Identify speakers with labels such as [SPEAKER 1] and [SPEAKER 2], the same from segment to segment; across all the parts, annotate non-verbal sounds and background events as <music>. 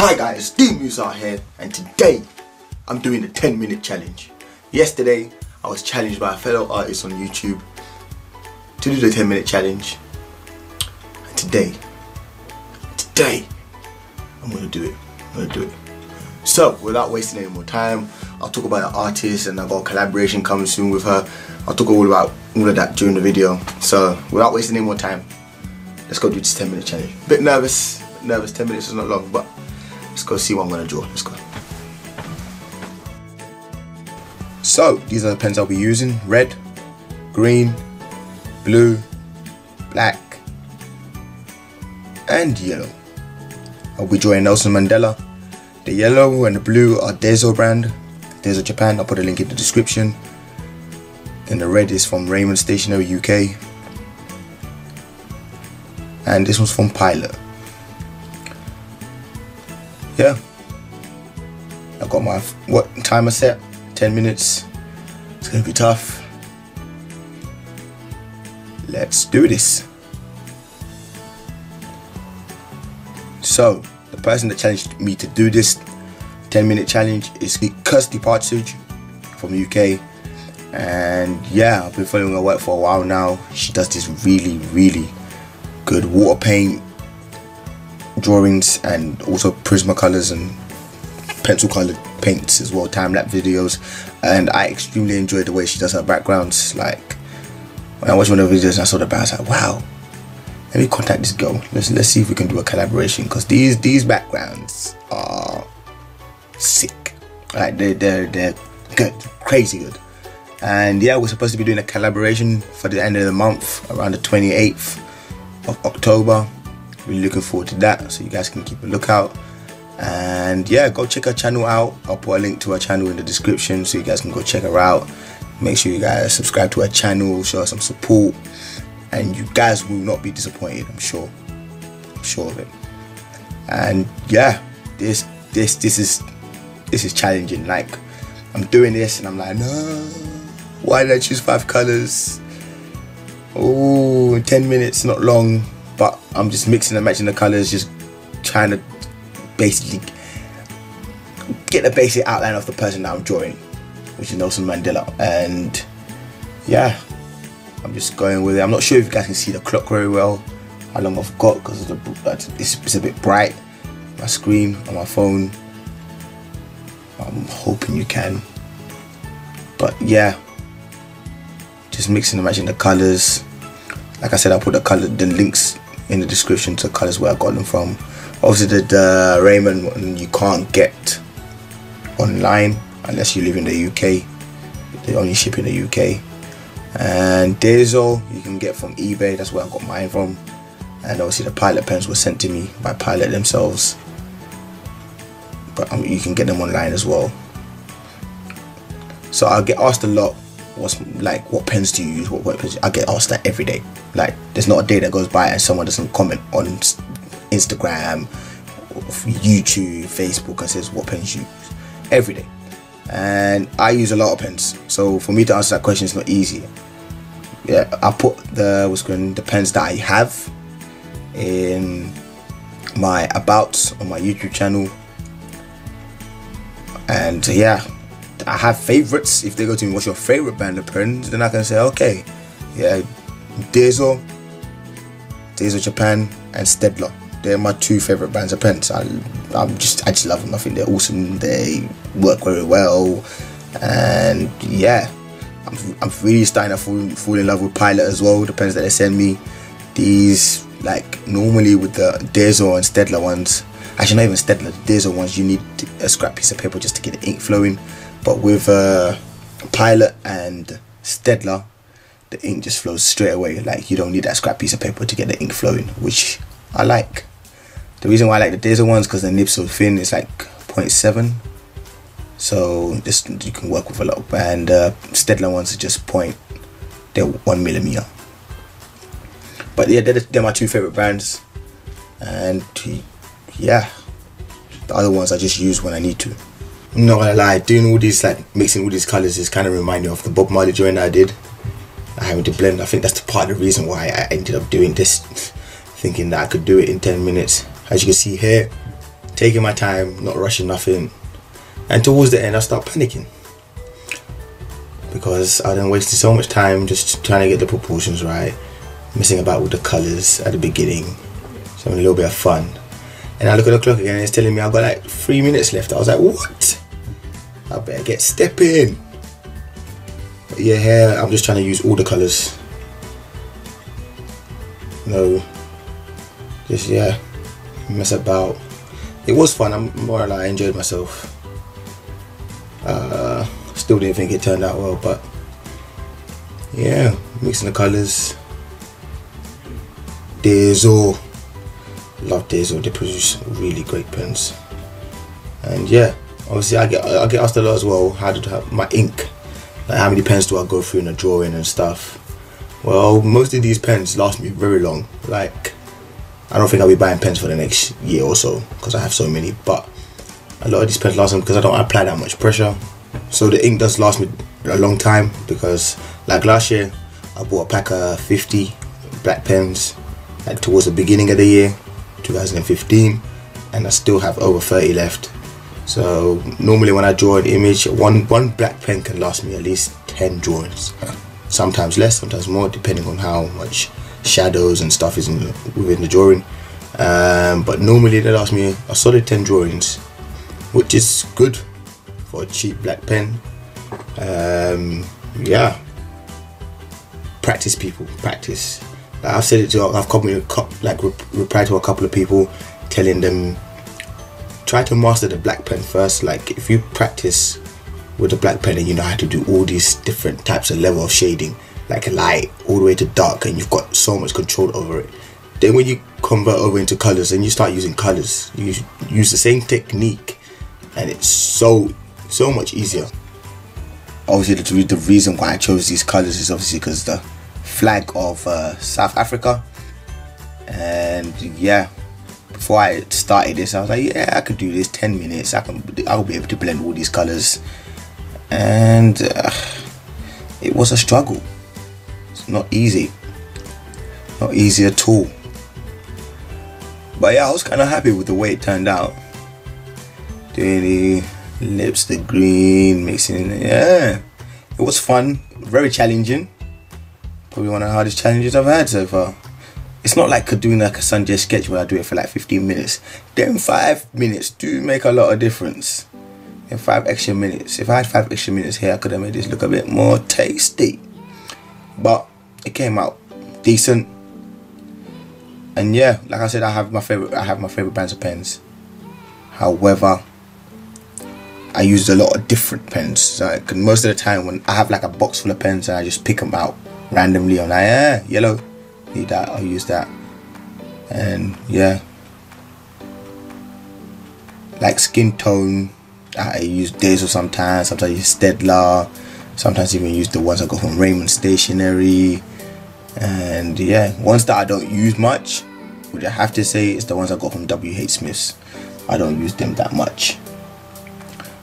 [SPEAKER 1] Hi guys, Musa here and today I'm doing the 10 minute challenge. Yesterday I was challenged by a fellow artist on YouTube to do the 10 minute challenge and today, today I'm gonna do it, I'm gonna do it. So without wasting any more time, I'll talk about the artist and I've got a collaboration coming soon with her. I'll talk all about all of that during the video. So without wasting any more time, let's go do this 10 minute challenge. Bit nervous, nervous, 10 minutes is not long, but let's go see what I'm gonna draw. Let's go. So these are the pens I'll be using. Red, green, blue, black, and yellow. I'll be drawing Nelson Mandela. The yellow and the blue are Daiso brand. Daiso Japan, I'll put a link in the description. And the red is from Ryman Stationery UK. And this one's from Pilot. Yeah. I've got my what timer set, 10 minutes. It's gonna be tough. Let's do this. So, the person that challenged me to do this 10 minute challenge is Kirsty Partridge from the UK. And yeah, I've been following her work for a while now. She does this really, really good water paint drawings and also Prismacolors and pencil colored paints as well, time lapse videos. And I extremely enjoy the way she does her backgrounds. Like when I watched one of the videos and I saw the back, I was like, wow, let me contact this girl. Let's let's see if we can do a collaboration because these these backgrounds are sick. Like they're they're they're good, crazy good. And yeah, we're supposed to be doing a collaboration for the end of the month, around the 28th of October. Really looking forward to that, so you guys can keep a lookout. And yeah, go check her channel out. I'll put a link to her channel in the description so you guys can go check her out. Make sure you guys subscribe to her channel, show her some support, and you guys will not be disappointed. I'm sure. I'm sure of it. And yeah, this this this is this is challenging. Like I'm doing this and I'm like, no, why did I choose five colors? Oh, 10 minutes, not long, but I'm just mixing and matching the colors, just trying to basically get the basic outline of the person that I'm drawing, which is Nelson Mandela. And yeah, I'm just going with it. I'm not sure if you guys can see the clock very well, how long I've got because it's, it's a bit bright. My screen on my phone. I'm hoping you can. But yeah, just mixing and matching the colors. Like I said, I'll put the color, the links in the description to colors where I got them from. Obviously, the, the Ryman one you can't get online unless you live in the UK. They only ship in the UK. And Daiso you can get from eBay. That's where I got mine from. And obviously, the Pilot pens were sent to me by Pilot themselves. But um, you can get them online as well. So I get asked a lot what's like what pens do you use? What, pens? I get asked that every day. Like there's not a day that goes by and someone doesn't comment on Instagram YouTube Facebook and says what pens you use? Every day. And I use a lot of pens. So for me to answer that question is not easy. Yeah I put the what's going the pens that I have in my about on my YouTube channel. And yeah I have favorites. If they go to me, what's your favorite band of pens? Then I can say, okay, yeah, Daiso, Daiso Japan, and Staedtler. They're my two favorite brands of pens. I, I'm just, I just love them. I think they're awesome. They work very well, and yeah, I'm, I'm really starting to fall, fall in love with Pilot as well. The pens that they send me, these like normally with the Daiso and Staedtler ones. Actually, not even Staedtler. The ones, you need a scrap piece of paper just to get the ink flowing but with uh, Pilot and Staedtler the ink just flows straight away. Like you don't need that scrap piece of paper to get the ink flowing which I like. The reason why I like the Daiso ones because the nib's so thin it's like 0.7 so just you can work with a lot. And uh, Staedtler ones are just point they're one millimeter. But yeah they're, they're my two favorite brands. And yeah the other ones I just use when I need to I'm not gonna lie, doing all these like mixing all these colours is kind of reminding me of the Bob Marley drawing I did. I having to blend. I think that's the part of the reason why I ended up doing this, <laughs> thinking that I could do it in 10 minutes. As you can see here, taking my time, not rushing nothing. And towards the end, I start panicking because I done wasted so much time just trying to get the proportions right, messing about with the colors at the beginning, so a little bit of fun. And I look at the clock again and it's telling me I've got like three minutes left. I was like, what? I better get stepping. But yeah, here I'm just trying to use all the colors. No, just yeah, mess about. It was fun. I'm more like I enjoyed myself. Uh, still didn't think it turned out well, but yeah, mixing the colors. Daiso, love Daiso. They produce really great pens, and yeah, obviously I get I get asked a lot as well. How did I, my ink? Like how many pens do I go through in a drawing and stuff? Well, most of these pens last me very long. Like I don't think I'll be buying pens for the next year or so because I have so many. But a lot of these pens last me because I don't apply that much pressure. So the ink does last me a long time because like last year I bought a pack of 50 black pens like towards the beginning of the year 2015 and I still have over 30 left. So normally when I draw an image one one black pen can last me at least 10 drawings. <laughs> Sometimes less sometimes more depending on how much shadows and stuff is in, within the drawing. Um, but normally they last me a solid 10 drawings which is good for a cheap black pen. Um, yeah. Practice people practice I've said it to I've come like replied to a couple of people telling them try to master the black pen first. Like if you practice with the black pen and you know how to do all these different types of level of shading like light all the way to dark and you've got so much control over it. Then when you convert over into colors and you start using colors you use the same technique and it's so so much easier. Obviously the, the reason why i chose these colors is obviously because the flag of uh, south africa and yeah before i started this i was like yeah i could do this 10 minutes i can i'll be able to blend all these colors and uh, it was a struggle It's not easy. Not easy at all. But yeah, I was kind of happy with the way it turned out. Doing the lips, the green, mixing. Yeah, it was fun. Very challenging. Probably one of the hardest challenges I've had so far. It's not like doing like a Sunday sketch where I do it for like 15 minutes. Then five minutes do make a lot of difference. In five extra minutes. If I had five extra minutes here, I could have made this look a bit more tasty. But it came out decent. And yeah, like I said, I have my favorite. I have my favorite brands of pens. However, I used a lot of different pens. Like most of the time, when I have like a box full of pens, and I just pick them out randomly. Like, yeah, yellow, need that. I'll use that. And yeah, like skin tone, I use Daiso sometimes. Sometimes I use Staedtler. Sometimes even use the ones I got from Ryman Stationery and yeah ones that I don't use much which I have to say is the ones I got from WH Smiths I don't use them that much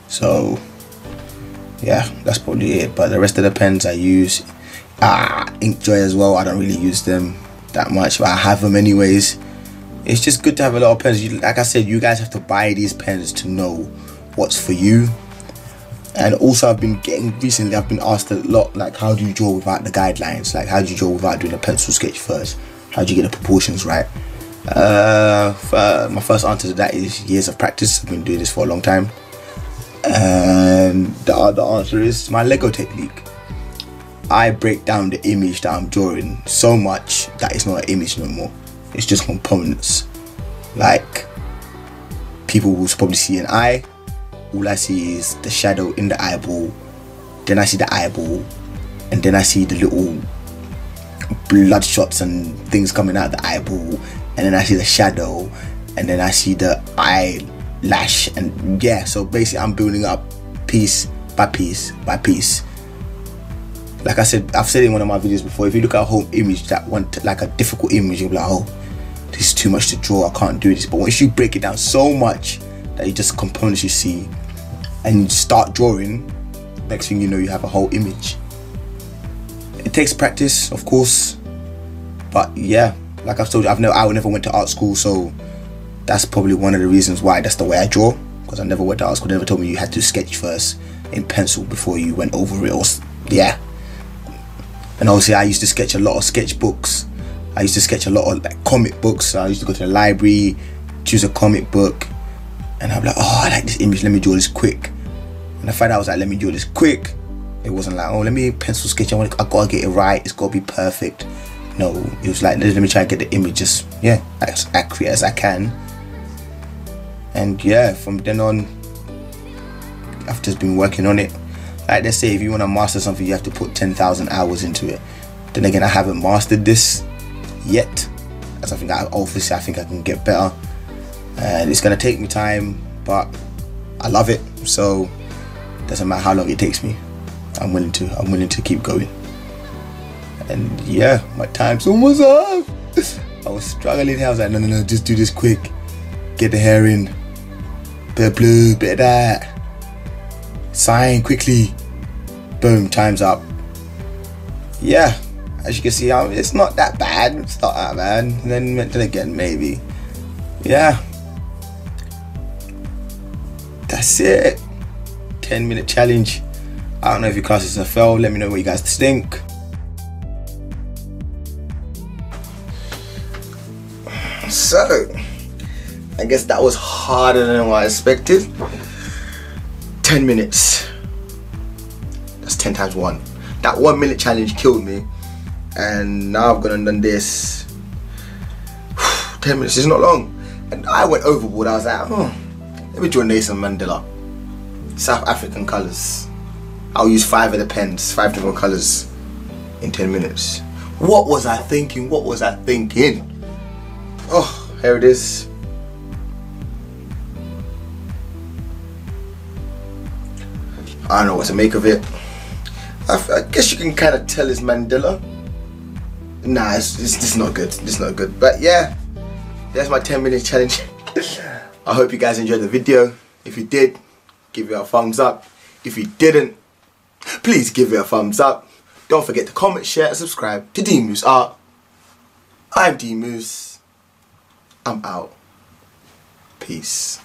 [SPEAKER 1] so yeah that's probably it but the rest of the pens I use ah Inkjoy as well I don't really use them that much but I have them anyways. It's just good to have a lot of pens. You, like I said you guys have to buy these pens to know what's for you. And also I've been getting recently I've been asked a lot like how do you draw without the guidelines? Like how do you draw without doing a pencil sketch first? How do you get the proportions right? Uh, for, my first answer to that is years of practice. I've been doing this for a long time. And the other answer is my Lego technique I break down the image that I'm drawing so much that it's not an image no more it's just components like people will probably see an eye all I see is the shadow in the eyeball. Then I see the eyeball, and then I see the little blood shots and things coming out of the eyeball, and then I see the shadow, and then I see the eyelash, and yeah. So basically, I'm building up piece by piece by piece. Like I said, I've said in one of my videos before. If you look at a whole image, that one like a difficult image, you'll be like, oh, this is too much to draw. I can't do this. But once you break it down so much that you just components you see and you start drawing, next thing you know, you have a whole image. It takes practice, of course, but yeah, like I've told you, I've never, I never went to art school, so that's probably one of the reasons why that's the way I draw. Because I never went to art school. They never told me you had to sketch first in pencil before you went over it. Or yeah. And obviously, I used to sketch a lot of sketchbooks. I used to sketch a lot of like comic books. So I used to go to the library, choose a comic book, and I'm like, oh, I like this image. Let me draw this quick. And I found out I was like, let me draw this quick. It wasn't like, oh, let me pencil sketch. I want, I gotta get it right. It's gotta be perfect. No, it was like, let me try and get the image just yeah as accurate as I can. And yeah, from then on, I've just been working on it. Like they say, if you want to master something, you have to put 10,000 hours into it. Then again, I haven't mastered this yet. That's something I obviously I think I can get better. And it's gonna take me time, but I love it. So doesn't matter how long it takes me. I'm willing to. I'm willing to keep going. And yeah, my time's almost up. <laughs> I was struggling. I was like, no, no, no, just do this quick. Get the hair in. Bit of blue, bit of that. Sign quickly. Boom, time's up. Yeah, as you can see, um, it's not that bad. It's not that bad. Then, then again, maybe. Yeah. That's it. 10 minute challenge. I don't know if your class is a fail. Let me know what you guys think. So, I guess that was harder than what I expected. 10 minutes. That's 10 times 1. That 1 minute challenge killed me. And now I've gone and done this. <sighs> 10 minutes is not long. And I went overboard. I was like, oh, let me draw Nelson Mandela. South African colours. I'll use five of the pens, five different colours in 10 minutes. What was I thinking? What was I thinking? Oh, here it is. I don't know what to make of it. I, I guess you can kind of tell it's Mandela. Nah, it's, it's, it's not good. It's not good. But yeah, that's my 10 minute challenge. <laughs> I hope you guys enjoyed the video. If you did, give it a thumbs up. If you didn't, please give it a thumbs up. Don't forget to comment, share, and subscribe to DeMoose Art. I'm DeMoose. I'm out. Peace.